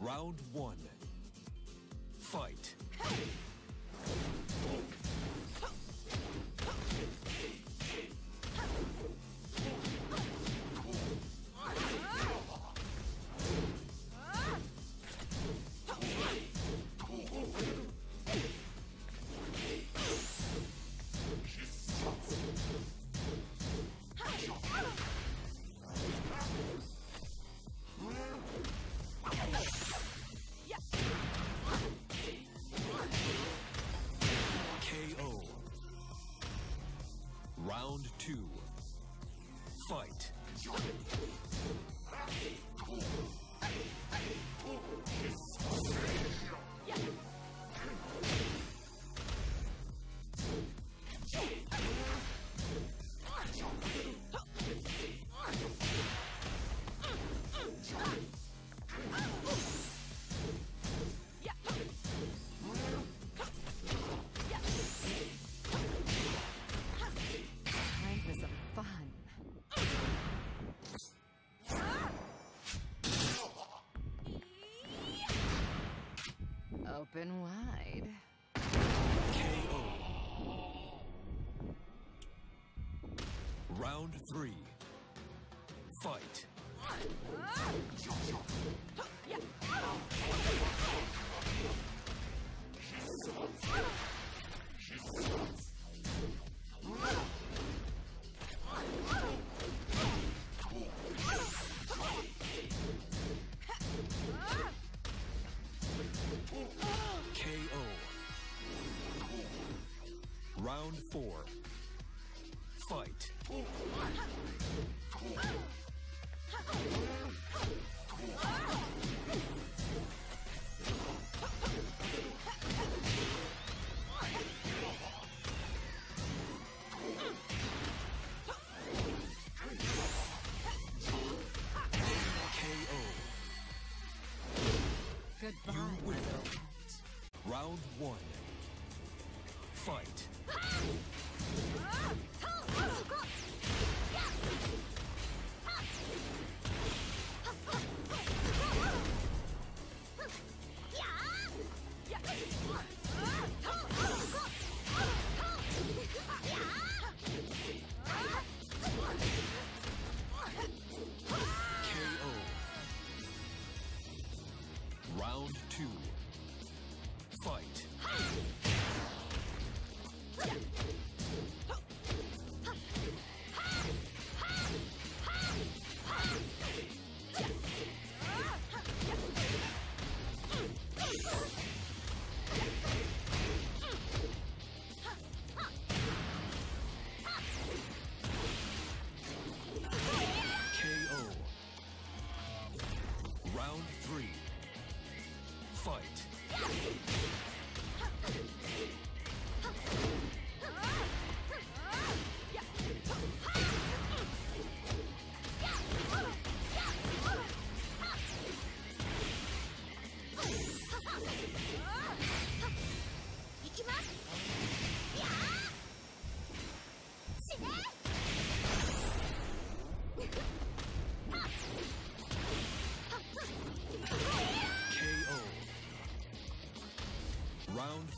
Round one. Fight. KO. Fight. Open wide. KO. Round three. Fight. Four. Fight.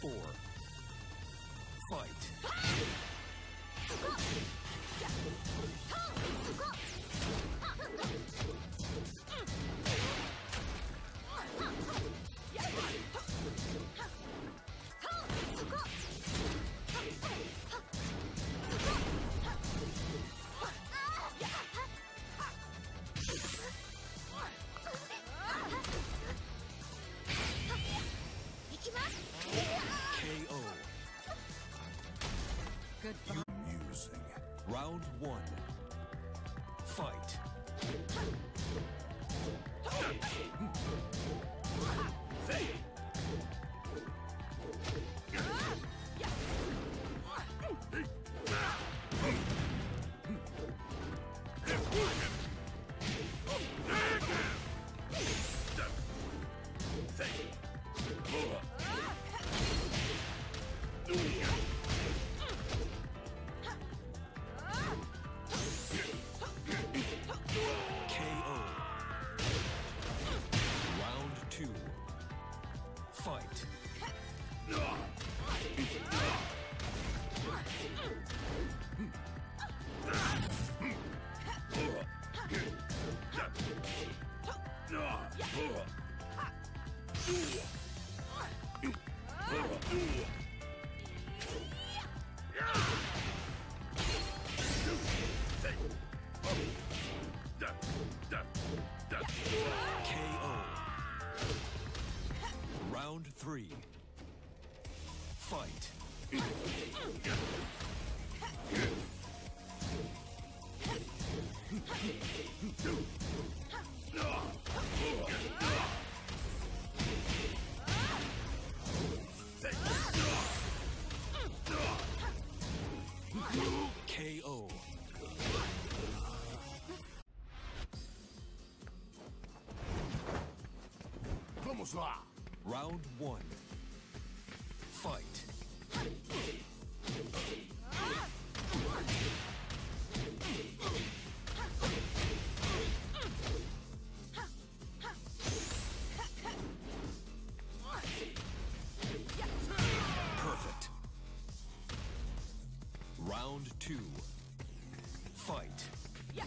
Four. Round one. Fight. two, fight. Yeah.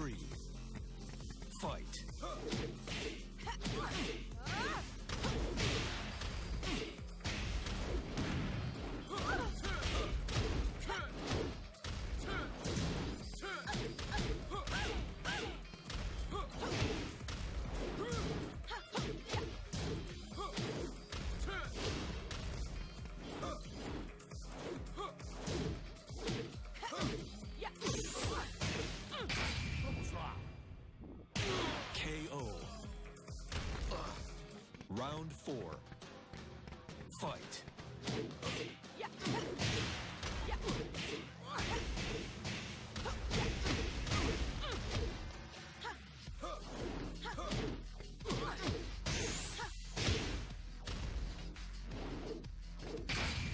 Breeze. Fight!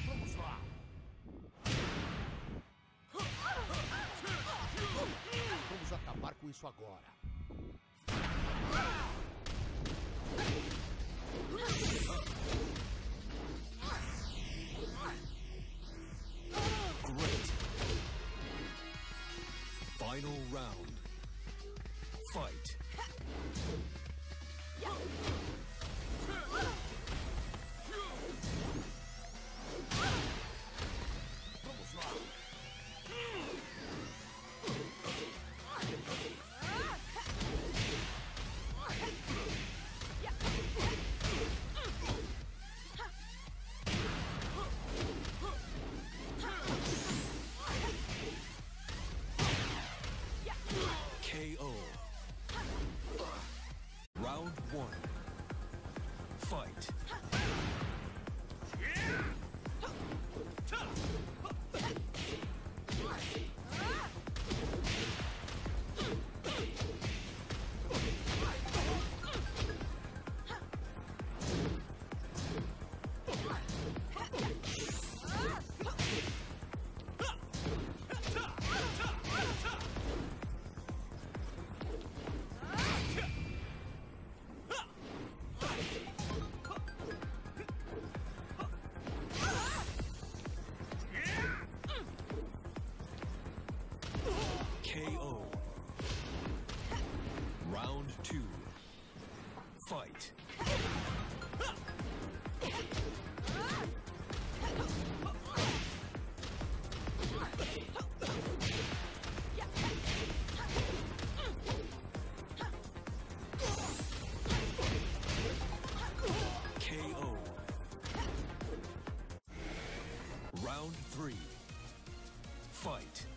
Vamos lá! Vamos acabar com isso agora. Ah! Final round. Fight. Fight.